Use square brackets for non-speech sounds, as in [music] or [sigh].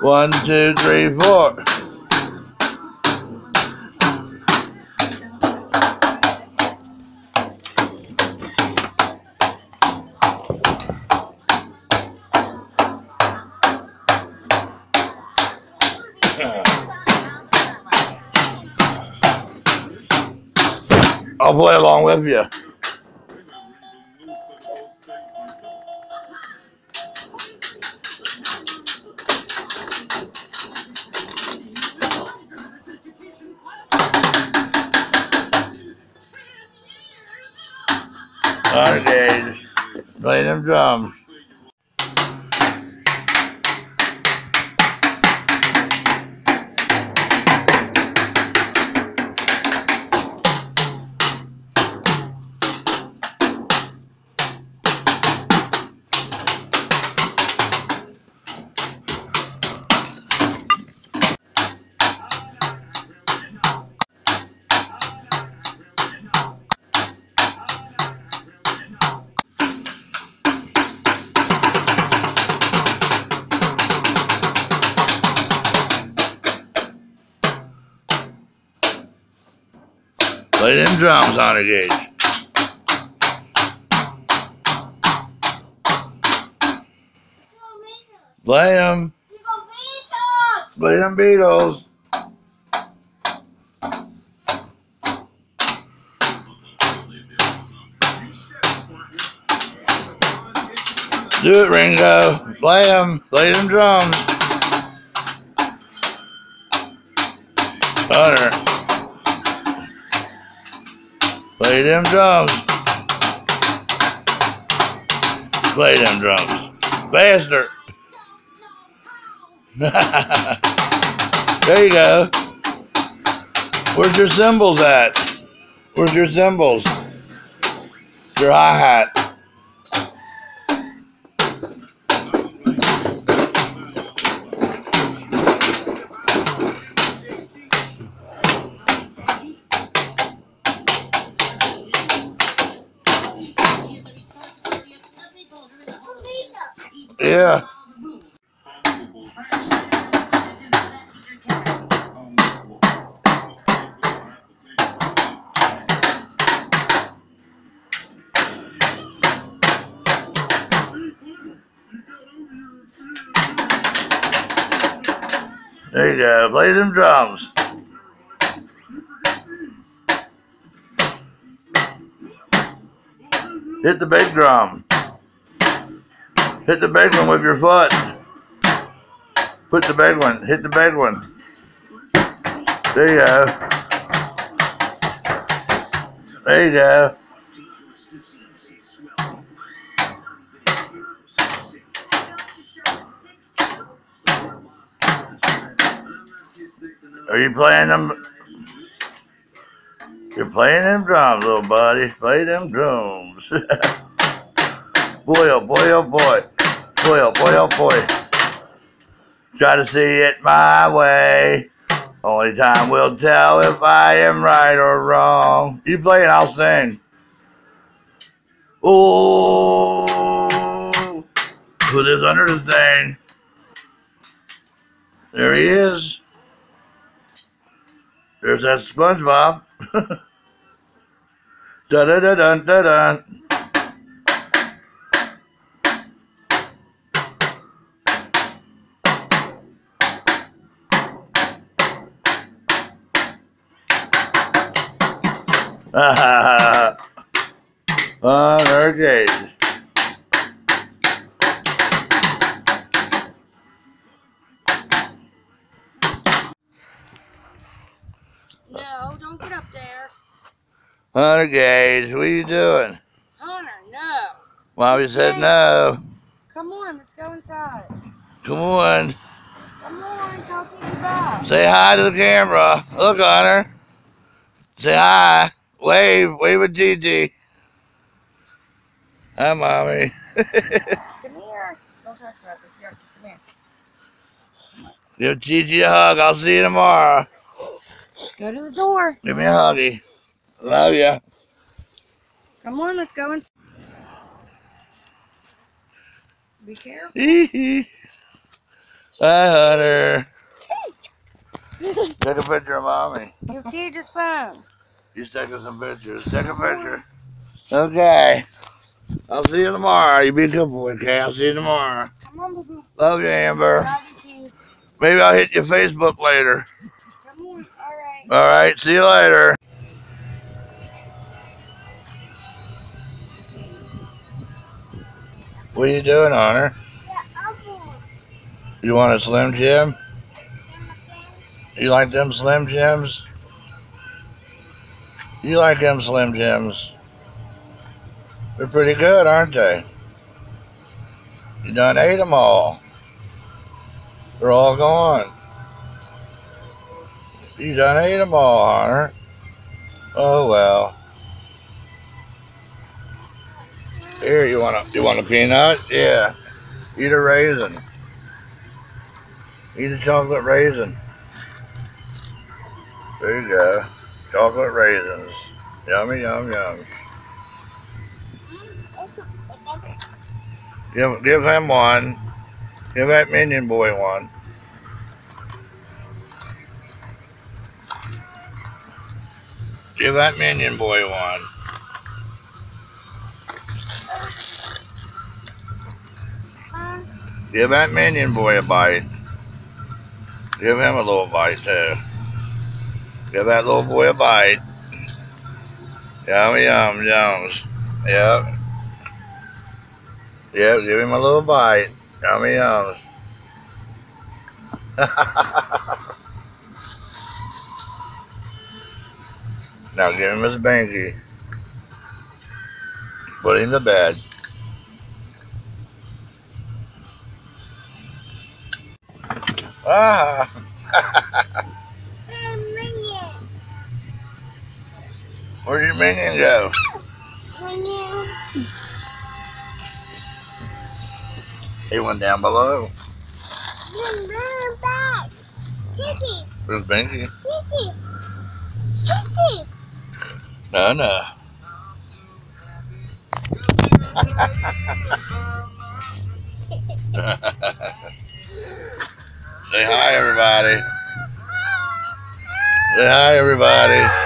One, two, three, four. I'll play along with you. Gage. Play them drums. Play them drums on it, Gage. Play them. Play them Beatles. Do it, Ringo. Play them. Play them drums. Hunter. Play them drums. Play them drums. Faster. [laughs] there you go. Where's your cymbals at? Where's your cymbals? Your hi-hat. Yeah. There you go. Play them drums. Hit the big drum. Hit the big one with your foot. Put the big one. Hit the big one. There you go. There you go. Are you playing them? You're playing them drums, little buddy. Play them drums. [laughs] boy, oh boy, oh boy. Boy, oh boy, oh boy. Try to see it my way. Only time will tell if I am right or wrong. You play and I'll sing. Oh, who lives under the thing? There he is. There's that SpongeBob. [laughs] da da da dun da dun. On our gauge. No, don't get up there. Hunter Gage, what are you doing? Hunter, no. Mommy said no. Come on, let's go inside. Come on. Come on, talk to you back. Say hi to the camera. Look, Hunter. Say hi. Wave. Wave at Gigi. Hi, Mommy. Come here. Don't that. It's yucky. Come here. Give Gigi a hug. I'll see you tomorrow. Go to the door. Give me a huggy. Love ya. Come on, let's go and Be careful. Hi, Hunter. Take a picture of mommy. You feed his phone. He's taking some pictures. Take a picture. Okay. I'll see you tomorrow. You be a good boy, okay? I'll see you tomorrow. Come on, boo Love you, Amber. Love you too. Maybe I'll hit your Facebook later. Come on. All right. All right. See you later. What are you doing, Hunter? You want a Slim Jim? You like them Slim Jims? You like them Slim Jims? They're pretty good, aren't they? You done ate them all. They're all gone. You done ate them all, Hunter. Oh well. Here, you want a you want a peanut? Yeah. Eat a raisin. Eat a chocolate raisin. There you go. Chocolate raisins. Yummy, yum, yum. Give, give him one. Give that minion boy one. Give that minion boy one. Give that minion boy a bite. Give him a little bite too. Give that little boy a bite. Yum, yum, yums. Yep. Yep, give him a little bite. Yummy yums. [laughs] now give him his banky. Put him to bed. Ah. Where'd your minion go? He went down below. Where's Binky? No, no. [laughs] Say hi, everybody. Say hi, everybody.